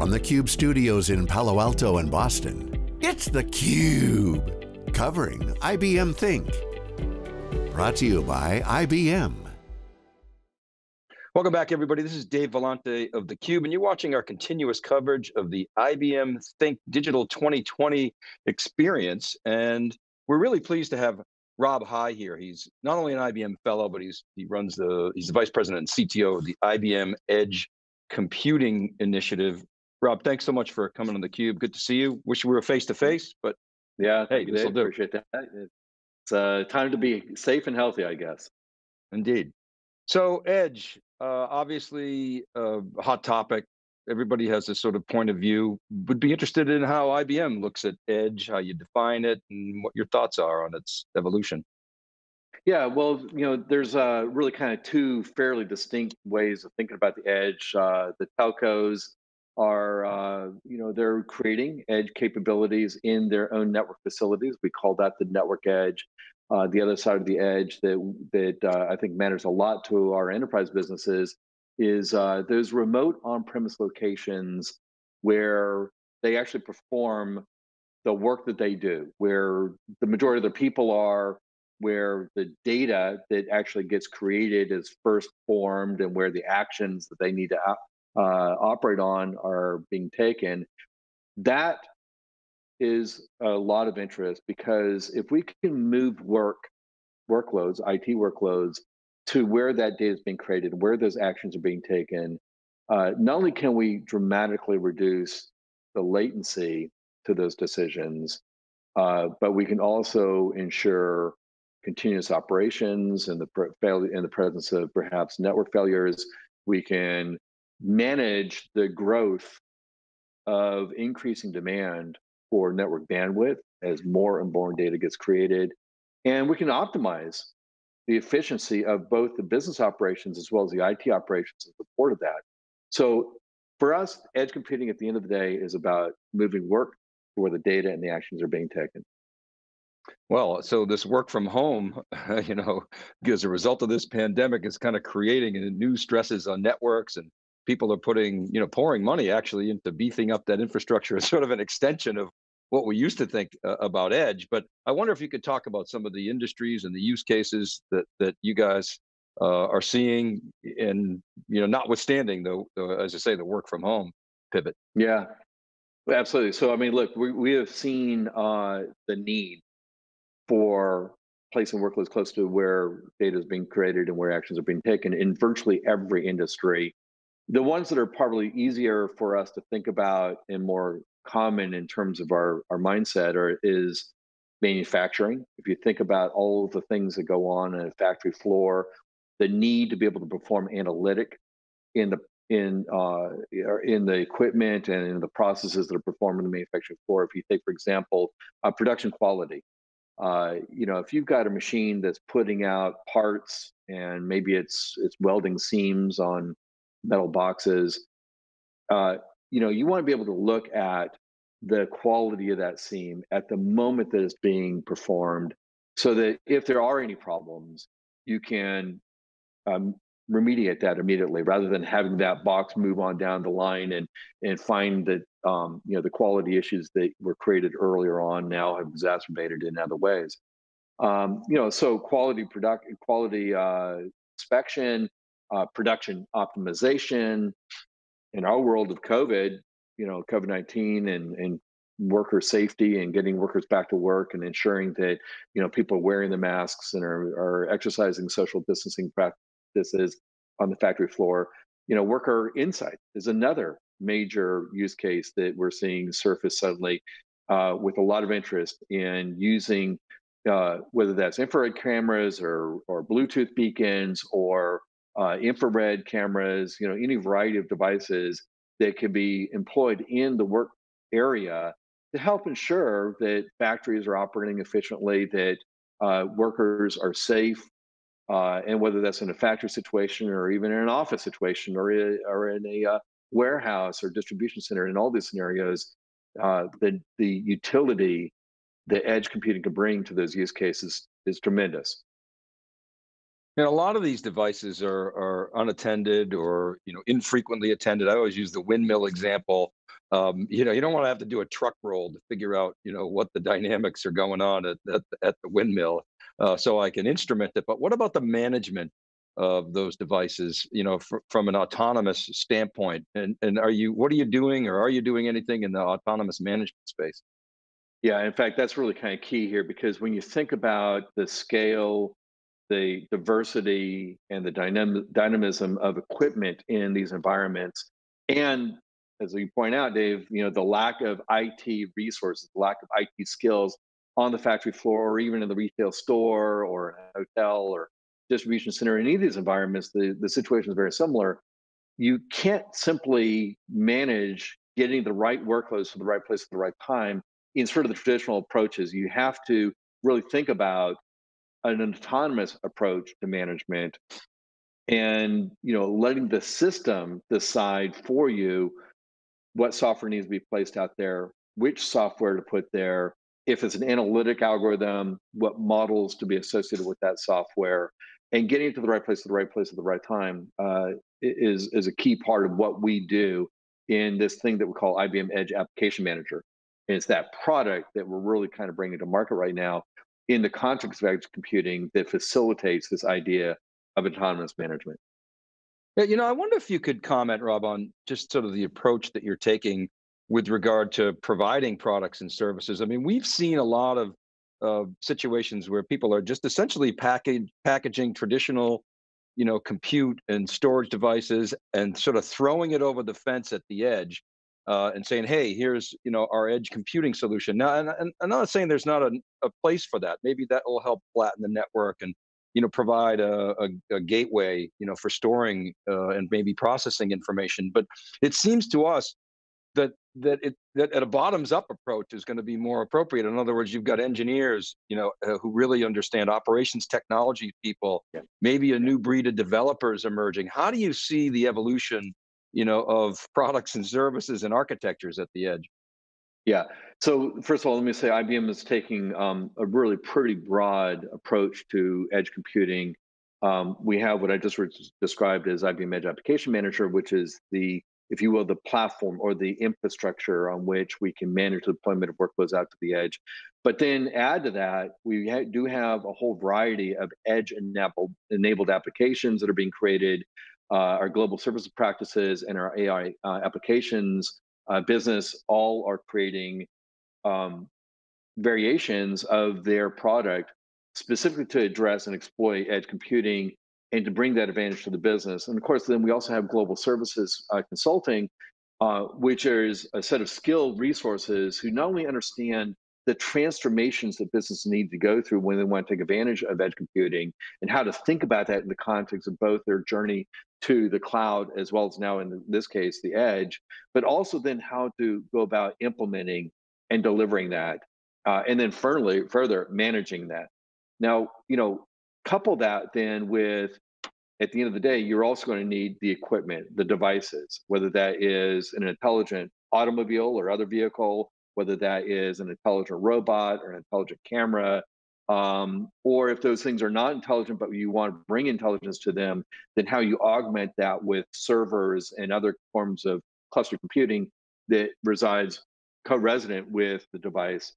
From the Cube studios in Palo Alto and Boston, it's theCUBE. Covering IBM Think. Brought to you by IBM. Welcome back everybody. This is Dave Vellante of theCUBE and you're watching our continuous coverage of the IBM Think Digital 2020 experience. And we're really pleased to have Rob High here. He's not only an IBM fellow, but he's he runs the, he's the vice president and CTO of the IBM Edge Computing Initiative. Rob, thanks so much for coming on theCUBE. Good to see you. Wish we were face to face, but yeah, hey, this will do. Appreciate that. It's uh, time to be safe and healthy, I guess. Indeed. So Edge, uh, obviously a hot topic. Everybody has a sort of point of view. Would be interested in how IBM looks at Edge, how you define it, and what your thoughts are on its evolution. Yeah, well, you know, there's uh, really kind of two fairly distinct ways of thinking about the edge. Uh, the telcos are, uh, you know, they're creating edge capabilities in their own network facilities. We call that the network edge. Uh, the other side of the edge that that uh, I think matters a lot to our enterprise businesses is uh, those remote on-premise locations where they actually perform the work that they do, where the majority of the people are, where the data that actually gets created is first formed, and where the actions that they need to uh, operate on are being taken. That is a lot of interest because if we can move work workloads, IT workloads, to where that data is being created, where those actions are being taken, uh, not only can we dramatically reduce the latency to those decisions, uh, but we can also ensure continuous operations and the failure in the presence of perhaps network failures. We can manage the growth of increasing demand for network bandwidth as more and more data gets created. And we can optimize the efficiency of both the business operations as well as the IT operations in support of that. So for us, edge computing at the end of the day is about moving work where the data and the actions are being taken. Well, so this work from home, you know, as a result of this pandemic is kind of creating new stresses on networks and people are putting, you know, pouring money actually into beefing up that infrastructure as sort of an extension of what we used to think uh, about edge. But I wonder if you could talk about some of the industries and the use cases that that you guys uh, are seeing, and you know, notwithstanding though, as I say, the work from home pivot. Yeah, absolutely. So I mean, look, we we have seen uh, the need for placing workloads close to where data is being created and where actions are being taken in virtually every industry. The ones that are probably easier for us to think about and more common in terms of our, our mindset or is manufacturing. If you think about all of the things that go on in a factory floor, the need to be able to perform analytic in the in uh, in the equipment and in the processes that are performed in the manufacturing floor. If you take, for example, uh, production quality, uh, you know, if you've got a machine that's putting out parts and maybe it's it's welding seams on metal boxes, uh, you know, you want to be able to look at the quality of that seam at the moment that it's being performed so that if there are any problems, you can um, remediate that immediately rather than having that box move on down the line and and find that um, you know the quality issues that were created earlier on now have exacerbated in other ways. Um, you know, so quality product, quality uh, inspection, uh, production optimization, in our world of COVID, you know, COVID 19 and, and worker safety and getting workers back to work and ensuring that, you know, people are wearing the masks and are, are exercising social distancing practices on the factory floor. You know, worker insight is another major use case that we're seeing surface suddenly uh, with a lot of interest in using uh, whether that's infrared cameras or, or Bluetooth beacons or uh, infrared cameras, you know, any variety of devices that can be employed in the work area to help ensure that factories are operating efficiently, that uh, workers are safe, uh, and whether that's in a factory situation or even in an office situation or, a, or in a uh, warehouse or distribution center, in all these scenarios, uh, the, the utility that edge computing can bring to those use cases is tremendous. And a lot of these devices are, are unattended or you know infrequently attended. I always use the windmill example. um, you know, you don't want to have to do a truck roll to figure out, you know, what the dynamics are going on at, at, at the windmill uh, so I can instrument it. But what about the management of those devices, you know, fr- from an autonomous standpoint? And, and are you, what are you doing or are you doing anything in the autonomous management space? Yeah, in fact, that's really kind of key here because when you think about the scale, the diversity, and the dynam- dynamism of equipment in these environments, and as you point out, Dave, you know, the lack of IT resources, lack of IT skills on the factory floor or even in the retail store or a hotel or distribution center, in any of these environments, the, the situation is very similar. You can't simply manage getting the right workloads to the right place at the right time in sort of the traditional approaches. You have to really think about an autonomous approach to management and you know letting the system decide for you what software needs to be placed out there, which software to put there, if it's an analytic algorithm, what models to be associated with that software, and getting it to the right place at the right place at the right time uh, is is a key part of what we do in this thing that we call IBM Edge Application Manager. And it's that product that we're really kind of bringing to market right now in the context of edge computing that facilitates this idea of autonomous management. Yeah, you know, I wonder if you could comment, Rob, on just sort of the approach that you're taking with regard to providing products and services. I mean, we've seen a lot of uh, situations where people are just essentially package, packaging traditional, you know, compute and storage devices and sort of throwing it over the fence at the edge uh, and saying, "Hey, here's you know our edge computing solution." Now, and, and I'm not saying there's not a, a place for that. Maybe that will help flatten the network and you know provide a, a, a gateway you know for storing uh, and maybe processing information but it seems to us that that it that at a bottoms up approach is going to be more appropriate in other words you've got engineers you know uh, who really understand operations technology people yeah. maybe a new breed of developers emerging how do you see the evolution you know of products and services and architectures at the edge yeah. So first of all, let me say IBM is taking um, a really pretty broad approach to edge computing. Um, we have what I just described as IBM Edge Application Manager, which is the, if you will, the platform or the infrastructure on which we can manage the deployment of workloads out to the edge. But then add to that, we ha- do have a whole variety of edge enabled, enabled applications that are being created. Uh, our global services practices and our AI uh, applications uh, business all are creating um, variations of their product specifically to address and exploit edge computing and to bring that advantage to the business. And of course, then we also have global services uh, consulting, uh, which is a set of skilled resources who not only understand the transformations that businesses need to go through when they want to take advantage of edge computing and how to think about that in the context of both their journey to the cloud as well as now in this case the edge but also then how to go about implementing and delivering that uh, and then further further managing that. Now you know couple that then with at the end of the day you're also going to need the equipment the devices whether that is an intelligent automobile or other vehicle whether that is an intelligent robot or an intelligent camera um, or if those things are not intelligent, but you want to bring intelligence to them, then how you augment that with servers and other forms of cluster computing that resides co-resident with the device.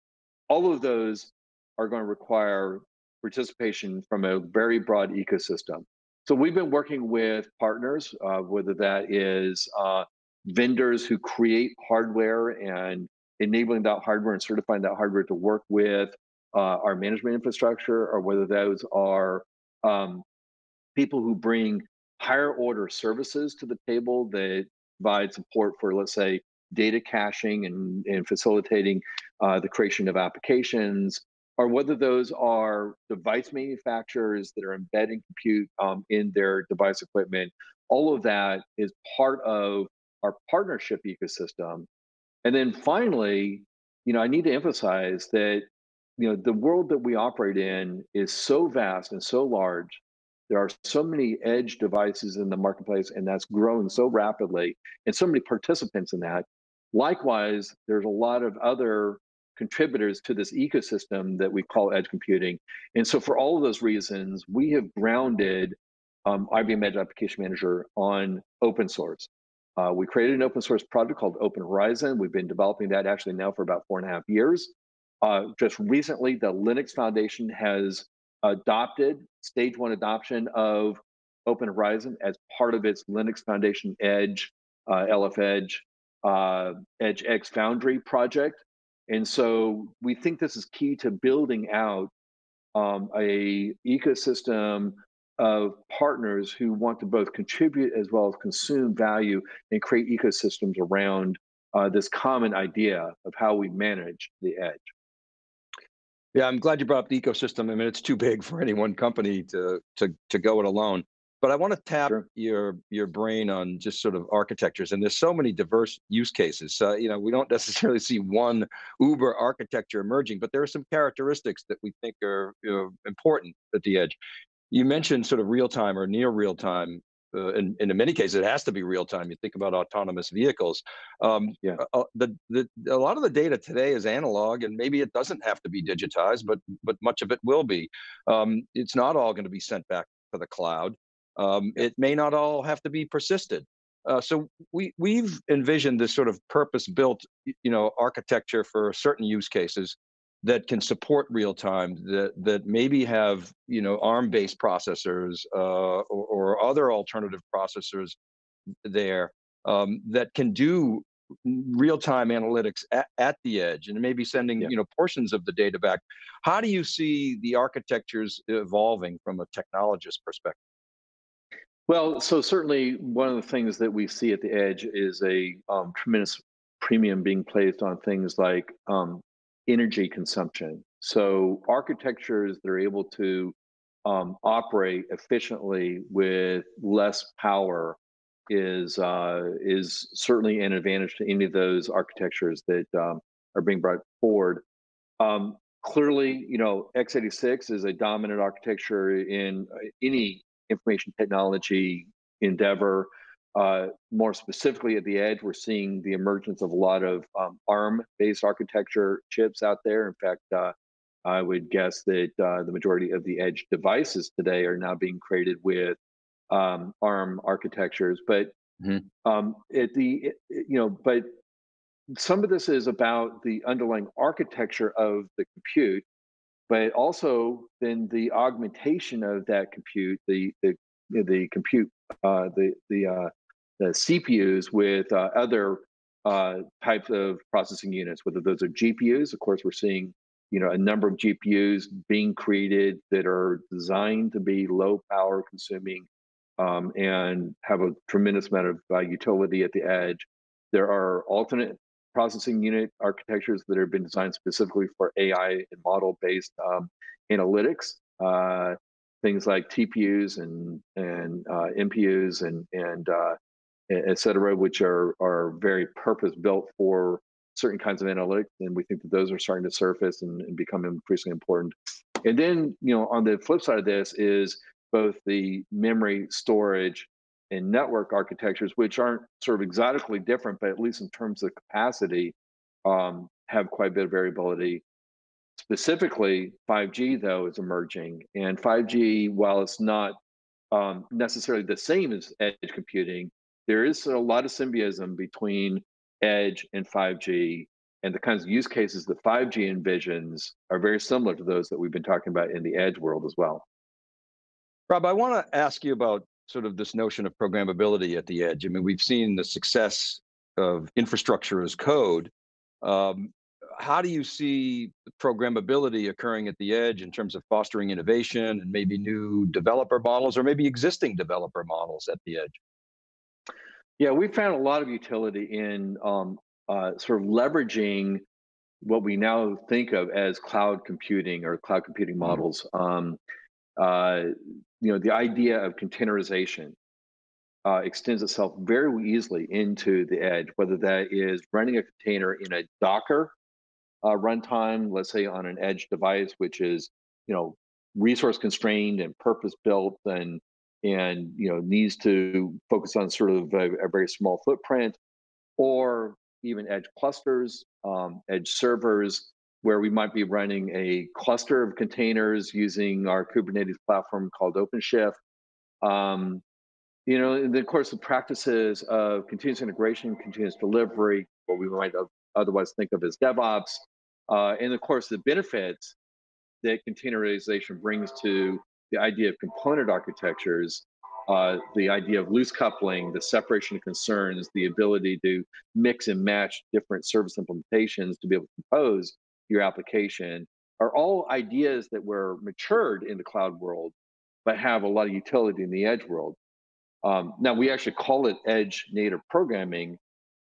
All of those are going to require participation from a very broad ecosystem. So we've been working with partners, uh, whether that is uh, vendors who create hardware and enabling that hardware and certifying that hardware to work with uh, our management infrastructure or whether those are um, people who bring higher order services to the table that provide support for, let's say, data caching and, and facilitating uh, the creation of applications, or whether those are device manufacturers that are embedding compute um, in their device equipment. All of that is part of our partnership ecosystem. And then finally, you know, I need to emphasize that you know the world that we operate in is so vast and so large. There are so many edge devices in the marketplace and that's growing so rapidly and so many participants in that. Likewise there's a lot of other contributors to this ecosystem that we call edge computing. And so for all of those reasons we have grounded um, ibm edge application manager on open source Uh, we created an open source project called Open Horizon. We've been developing that actually now for about four and a half years. Uh, just recently, the Linux Foundation has adopted stage one adoption of Open Horizon as part of its Linux Foundation Edge, uh, LF Edge, uh, EdgeX Foundry project. And so we think this is key to building out um, a ecosystem of partners who want to both contribute as well as consume value and create ecosystems around uh, this common idea of how we manage the edge. Yeah, I'm glad you brought up the ecosystem. I mean, it's too big for any one company to to to go it alone. But I want to tap sure. your your brain on just sort of architectures, and there's so many diverse use cases. Uh, you know, we don't necessarily see one Uber architecture emerging, but there are some characteristics that we think are you know, important at the edge. You mentioned sort of real time or near real time. Uh, and, and, in many cases, it has to be real time. You think about autonomous vehicles. Um, yeah. Uh, uh, the, the, a lot of the data today is analog, and maybe it doesn't have to be digitized, but but much of it will be. Um, it's not all going to be sent back to the cloud. Um, it may not all have to be persisted. Uh, so we we've envisioned this sort of purpose-built, you know, architecture for certain use cases that can support real time. That that maybe have you know ARM-based processors uh, or, or, other alternative processors there um, that can do real-time analytics at, at, the edge and maybe sending yeah. you know portions of the data back how do you see the architectures evolving from a technologist perspective well, so certainly one of the things that we see at the edge is a um, tremendous premium being placed on things like um, energy consumption. So architectures that are able to um, operate efficiently with less power is uh, is certainly an advantage to any of those architectures that um, are being brought forward. Um, clearly, you know, x86 is a dominant architecture in uh, any information technology endeavor. Uh, more specifically at the edge, we're seeing the emergence of a lot of um, ARM-based architecture chips out there. In fact, uh, I would guess that uh, the majority of the edge devices today are now being created with um, ARM architectures. But mm-hmm. um, at the you know, but some of this is about the underlying architecture of the compute but also then the augmentation of that compute, the the the compute, uh, the the uh, the CPUs with uh, other uh, types of processing units, whether those are GPUs. Of course, we're seeing you know a number of GPUs being created that are designed to be low power consuming um, and have a tremendous amount of uh, utility at the edge. There are alternate processing unit architectures that have been designed specifically for AI and model based um, analytics. Uh, things like TPUs and and uh, NPUs and and uh, et cetera, which are are very purpose built for certain kinds of analytics, and we think that those are starting to surface and, and become increasingly important. And then, you know, on the flip side of this is both the memory storage and network architectures, which aren't sort of exotically different, but at least in terms of capacity, um, have quite a bit of variability. Specifically, 5G though is emerging, and 5G, while it's not um, necessarily the same as edge computing, there is a lot of symbiosis between edge and 5G, and the kinds of use cases that 5G envisions are very similar to those that we've been talking about in the edge world as well. Rob, I want to ask you about sort of this notion of programmability at the edge. I mean, we've seen the success of infrastructure as code. Um, how do you see programmability occurring at the edge in terms of fostering innovation and maybe new developer models or maybe existing developer models at the edge? Yeah, we found a lot of utility in um, uh, sort of leveraging what we now think of as cloud computing or cloud computing mm-hmm. models. Um, uh, you know, the idea of containerization uh, extends itself very easily into the edge, whether that is running a container in a Docker uh, runtime, let's say on an edge device, which is, you know, resource constrained and purpose built and and you know needs to focus on sort of a, a very small footprint, or even edge clusters, um, edge servers, where we might be running a cluster of containers using our Kubernetes platform called OpenShift. Um, you know, in the course of practices of continuous integration, continuous delivery, what we might otherwise think of as DevOps, uh, and of course the benefits that containerization brings to the idea of component architectures, uh, the idea of loose coupling, the separation of concerns, the ability to mix and match different service implementations to be able to compose your application are all ideas that were matured in the cloud world, but have a lot of utility in the edge world. Um, now we actually call it edge native programming,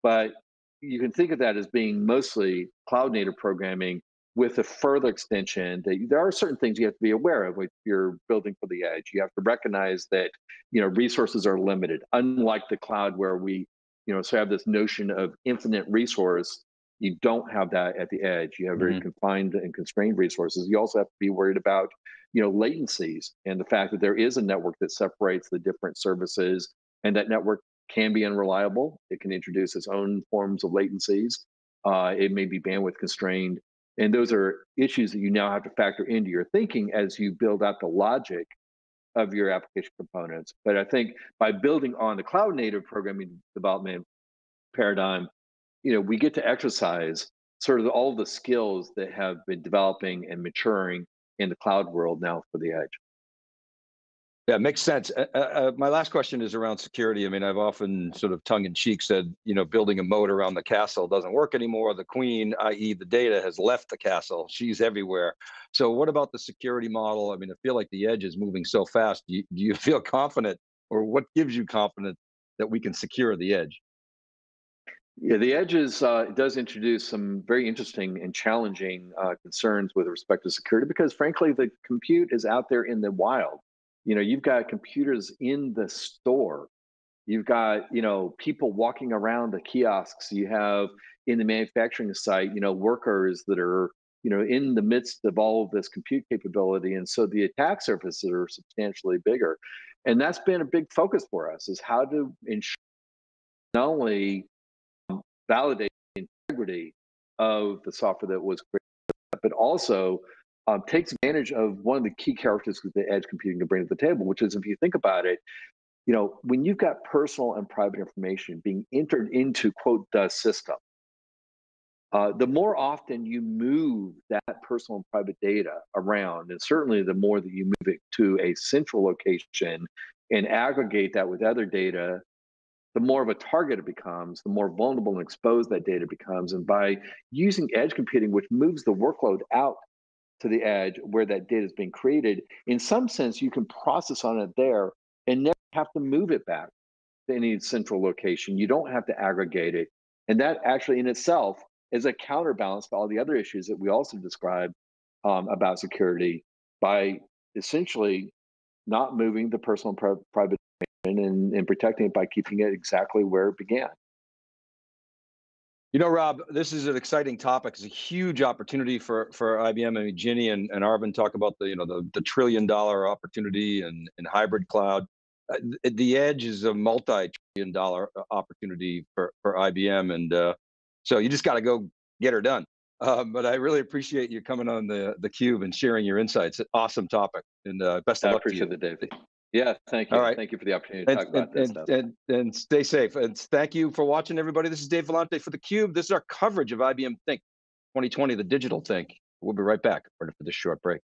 but you can think of that as being mostly cloud native programming with a further extension that there are certain things you have to be aware of if you're building for the edge. You have to recognize that you know resources are limited, unlike the cloud where we you know so have this notion of infinite resource. You don't have that at the edge. You have very mm-hmm. confined and constrained resources. You also have to be worried about you know latencies and the fact that there is a network that separates the different services and that network can be unreliable. It can introduce its own forms of latencies. Uh, it may be bandwidth constrained. And those are issues that you now have to factor into your thinking as you build out the logic of your application components. But I think by building on the cloud native programming development paradigm, you know, we get to exercise sort of all the skills that have been developing and maturing in the cloud world now for the edge. Yeah, makes sense. Uh, uh, uh, my last question is around security. I mean, I've often sort of tongue in cheek said, you know, building a moat around the castle doesn't work anymore. The queen, i.e. the data has left the castle. She's everywhere. So what about the security model? I mean, I feel like the edge is moving so fast. Do you, do you feel confident or what gives you confidence that we can secure the edge? Yeah, the edge is, uh, does introduce some very interesting and challenging uh, concerns with respect to security because frankly, the compute is out there in the wild you know you've got computers in the store. You've got you know people walking around the kiosks. You have in the manufacturing site you know workers that are you know in the midst of all of this compute capability and so the attack surfaces are substantially bigger. And that's been a big focus for us is how to ensure not only um, validate the integrity of the software that was created but also um, takes advantage of one of the key characteristics that edge computing can bring to the table, which is if you think about it, you know, when you've got personal and private information being entered into quote the system, uh, the more often you move that personal and private data around, and certainly the more that you move it to a central location and aggregate that with other data, the more of a target it becomes, the more vulnerable and exposed that data becomes. And by using edge computing, which moves the workload out to the edge where that data is being created, in some sense, you can process on it there and never have to move it back to any central location. You don't have to aggregate it. And that actually in itself is a counterbalance to all the other issues that we also described um, about security by essentially not moving the personal and private and, and protecting it by keeping it exactly where it began. You know, Rob, this is an exciting topic. It's a huge opportunity for for IBM. I mean, Ginni and, and Arvind talk about the you know the, the trillion dollar opportunity and in hybrid cloud. Uh, the edge is a multi trillion dollar uh, opportunity for for IBM, and uh, so you just got to go get her done. Uh, but I really appreciate you coming on the the cube and sharing your insights. Awesome topic, and uh, best of I luck to you. appreciate it, Dave. Yeah, thank you. All right. Thank you for the opportunity to and, talk about and, this stuff. And, and stay safe. And thank you for watching, everybody. This is Dave Vellante for theCUBE. This is our coverage of IBM Think 2020, the digital Think. We'll be right back right after this short break.